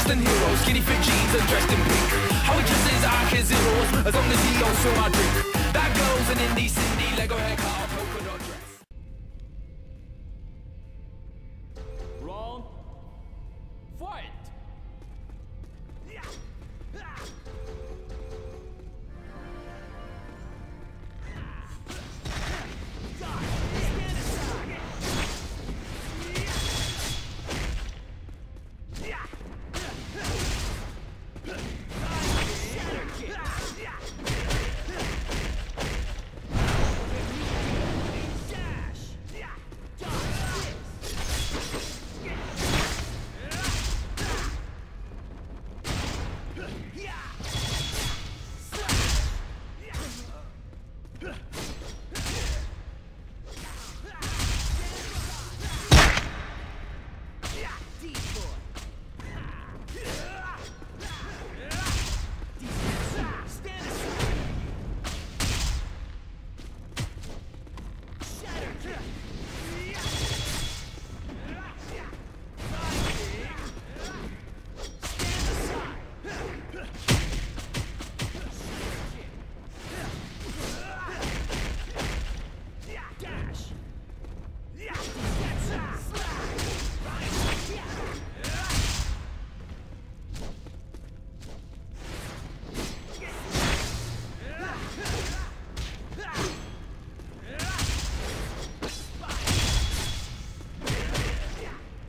looks than heroes. Skinny fit jeans and dressed in pink. How he dresses, I can zeros. As long as he don't my drink. That girl's an indie Cindy, Lego haircut, polka dot dress. Round. Fight.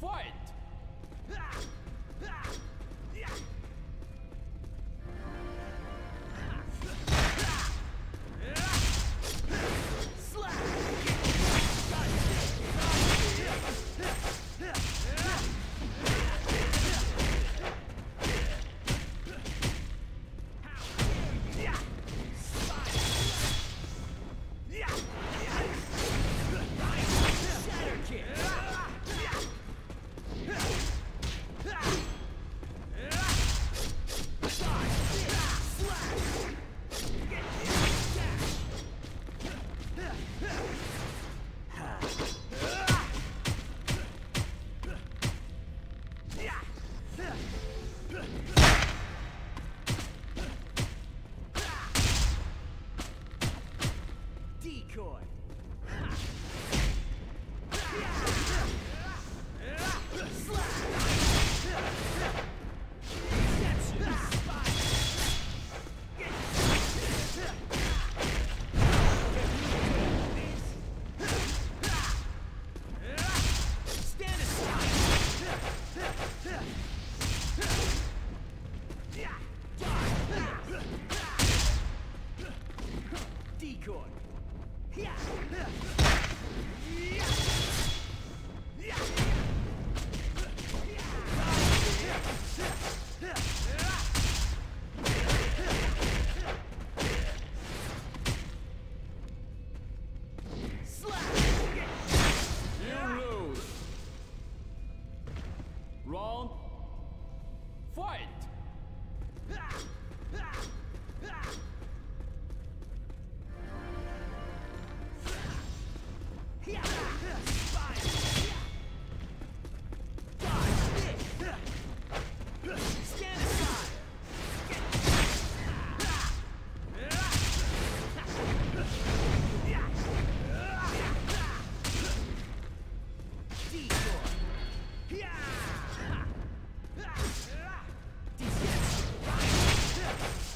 Fight. Decoy! You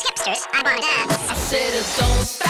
hipsters, I wanna dance. I said, don't